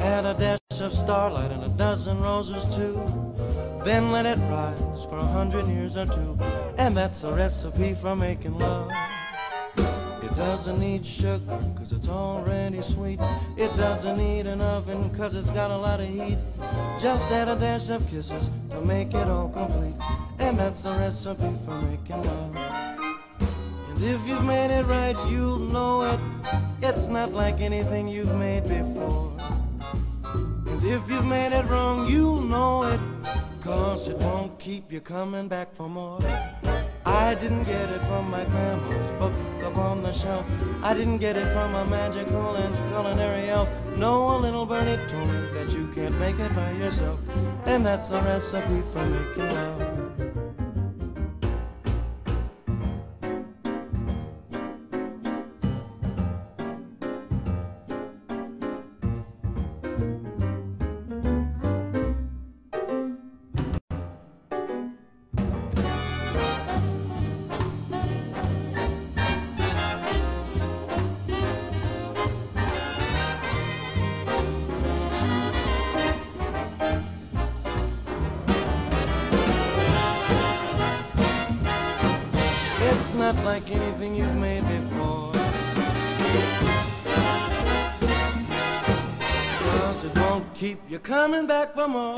Add a dash of starlight and a dozen roses too. Then let it rise for a hundred years or two. And that's a recipe for making love. It doesn't need sugar, cause it's already sweet. It doesn't need an oven, cause it's got a lot of heat. Just add a dash of kisses to make it all complete. And that's the recipe for making love. And if you've made it right, you'll know it. It's not like anything you've made before. If you've made it wrong, you'll know it. Cause it won't keep you coming back for more. I didn't get it from my grandma's book up on the shelf. I didn't get it from a magical and culinary elf. No, a little birdie told me that you can't make it by yourself. And that's a recipe for making love. It's not like anything you've made before. Cause it won't keep you coming back for more.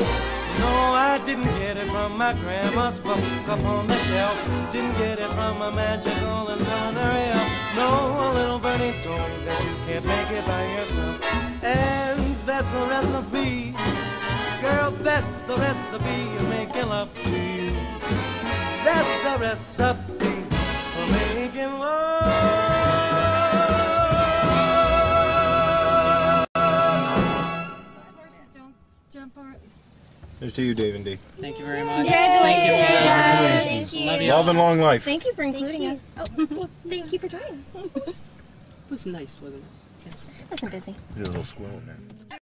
No, I didn't get it from my grandma's book up on the shelf. Didn't get it from a magical and culinary. No, a little told me that you can't make it by yourself. And that's a recipe. Girl, that's the recipe of making love to you. That's the recipe making love. Horses don't jump or. Here's to you, Dave and Dee. Thank you very much. Congratulations. Thank you. Love you. Love and long life. Thank you for including us. Oh, well, thank you for joining us. It was nice, wasn't it? Yes. Wasn't busy. There's a little squirrel in there.